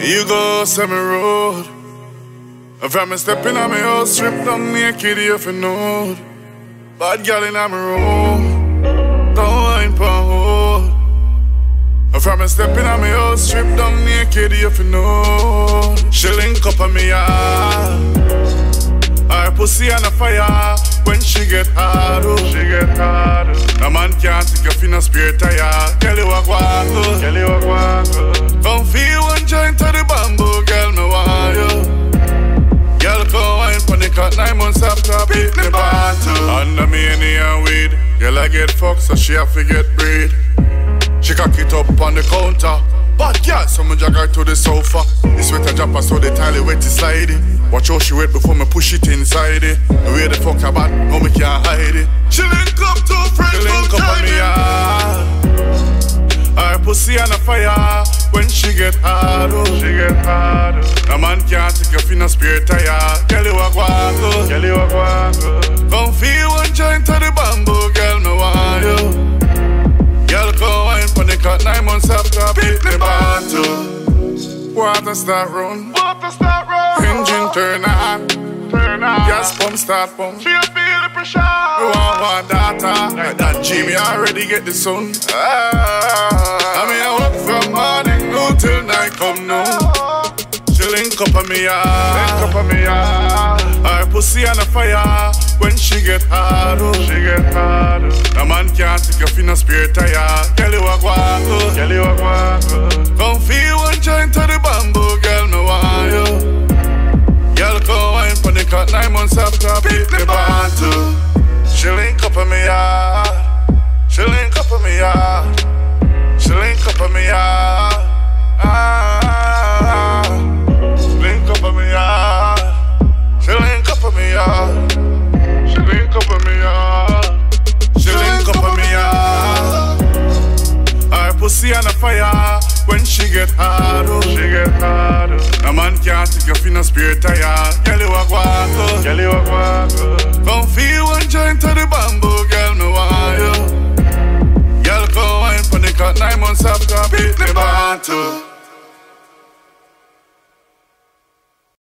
You go semi road. If I'm stepping on my house, strip down naked, you for know. Bad girl in my room. Don't mind for hold. If I'm stepping on my house, strip down naked, you for know. She link up on me, yeah. Her pussy on a fire when she get hard, oh. She get hard. Oh. A man can't take a fin a spare tire. Girl, you walk walk, oh. Months beat the battle. Under me any and weed. Girl, I get fucked, so she have to get breed. She cock it up on the counter. Bad girl, someone drag her to the sofa. The sweater drop so the tile wet is sliding. Watch how she wait before me push it inside it. The way the fuck about, no me can't hide it. She link up to a friend, she link up on me yard. Her pussy on a fire when she get hard, oh. She get hard, oh. A man can't take a fin a spare tire. Girl, you walk, oh. Girl, you walk, oh. Come feel one joint to the bamboo, girl, me want you. Girl, come wine pon the cut nine months after beat the battle. Water start run, water start run. Engine turn on, turn on. Gas pump start pump. She feel the pressure. We want one data, like that Jimmy already get the sun. Ah, link up on me ah. yard, link up on me yard. Her pussy on a fire when she get hard, oh. She get hard, oh. A man can't take a fin a spare tire. Ah, girl, you walk, oh. Girl, you walk, oh. Come feel one joint to the bamboo, girl, me want you. Girl, come wine pon the cut nine months after beat the battle. pussy on a fire when she get hard. Oh. She get hard. Oh. A man can't take off in a spare tire. Girl, you a guaco. Oh. Girl, you a guaco. Oh. Come feel one joint to the bamboo, girl, me want you. Girl, come wine for the cut nine months after beat the bantu.